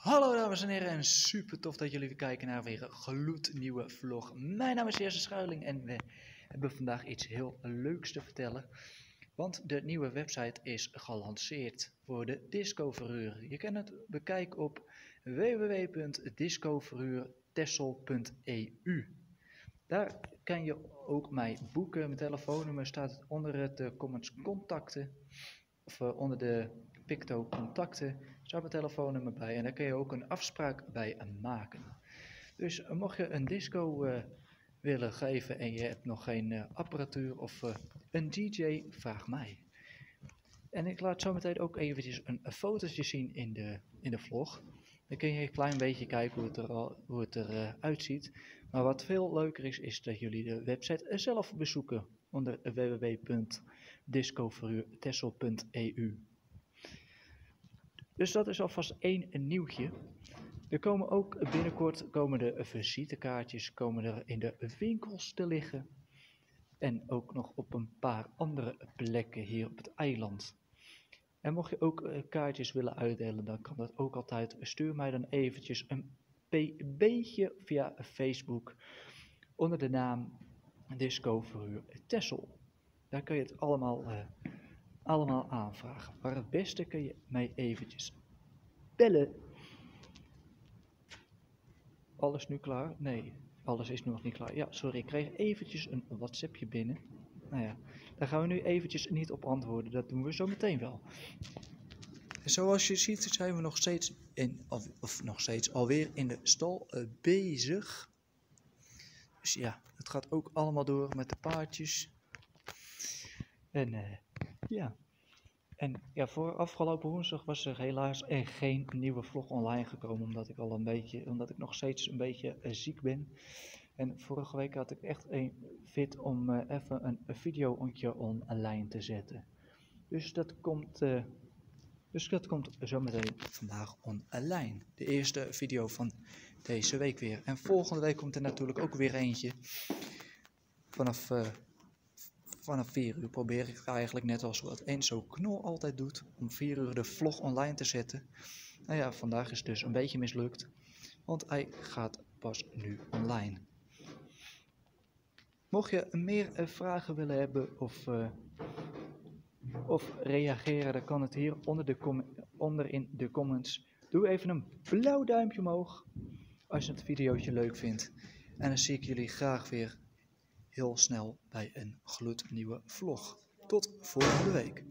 Hallo dames en heren en super tof dat jullie weer kijken naar weer een gloednieuwe vlog. Mijn naam is Jesse Schuiling en we hebben vandaag iets heel leuks te vertellen. Want de nieuwe website is gelanceerd voor de discoverhuur. Je kan het bekijken op www.discoverhuurtessel.eu. Daar kan je ook mij boeken. Mijn telefoonnummer staat onder het uh, comments contacten. Of uh, onder de Picto contacten. Staat mijn telefoonnummer bij. En daar kun je ook een afspraak bij maken. Dus mocht je een disco willen geven en je hebt nog geen apparatuur of een DJ, vraag mij. En ik laat zo meteen ook eventjes een, een fotootje zien in de, in de vlog. Dan kun je een klein beetje kijken hoe het, er al, hoe het eruit ziet. Maar wat veel leuker is, is dat jullie de website zelf bezoeken onder www.discoverhuurtessel.eu. Dus dat is alvast één nieuwtje. Er komen ook binnenkort komen de visitekaartjes komen er in de winkels te liggen. En ook nog op een paar andere plekken hier op het eiland. En mocht je ook kaartjes willen uitdelen, dan kan dat ook altijd. Stuur mij dan eventjes een beetje via Facebook onder de naam Discoverhuur Tessel. Daar kun je het allemaal, uh, allemaal aanvragen. Maar het beste kun je mij eventjes bellen. Alles nu klaar? Nee, alles is nog niet klaar. Ja, sorry, ik kreeg eventjes een WhatsAppje binnen. Nou ja, daar gaan we nu eventjes niet op antwoorden. Dat doen we zo meteen wel. Zoals je ziet zijn we nog steeds, in, of, of nog steeds alweer in de stal uh, bezig. Dus ja, het gaat ook allemaal door met de paardjes. En uh, ja. En ja, voor afgelopen woensdag was er helaas geen nieuwe vlog online gekomen. Omdat ik al een beetje, omdat ik nog steeds een beetje uh, ziek ben. En vorige week had ik echt een fit om uh, even een, een video online te zetten. Dus dat komt, uh, dus dat komt zometeen vandaag online. De eerste video van deze week weer. En volgende week komt er natuurlijk ook weer eentje. Vanaf, vanaf 4 uur probeer ik eigenlijk net als wat Enzo Knol altijd doet. Om 4 uur de vlog online te zetten. Nou ja, vandaag is dus een beetje mislukt. Want hij gaat pas nu online. Mocht je meer uh, vragen willen hebben of, uh, of reageren, dan kan het hier onder, de onder in de comments. Doe even een blauw duimpje omhoog als je het videootje leuk vindt. En dan zie ik jullie graag weer heel snel bij een gloednieuwe vlog. Tot volgende week.